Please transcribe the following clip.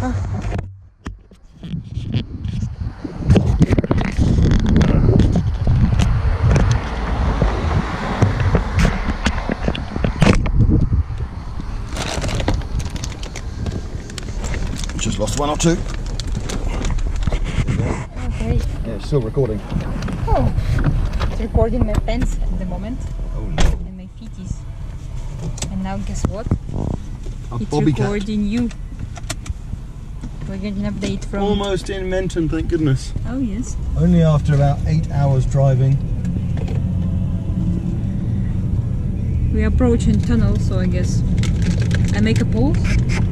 Just lost one or two. Okay. Yeah, it's still recording. Oh, it's recording my pants at the moment. Oh no. And my feeties. And now guess what? A it's recording cat. you. We're getting an update from. Almost in Menton, thank goodness. Oh yes. Only after about eight hours driving. We are approaching tunnel, so I guess I make a pause.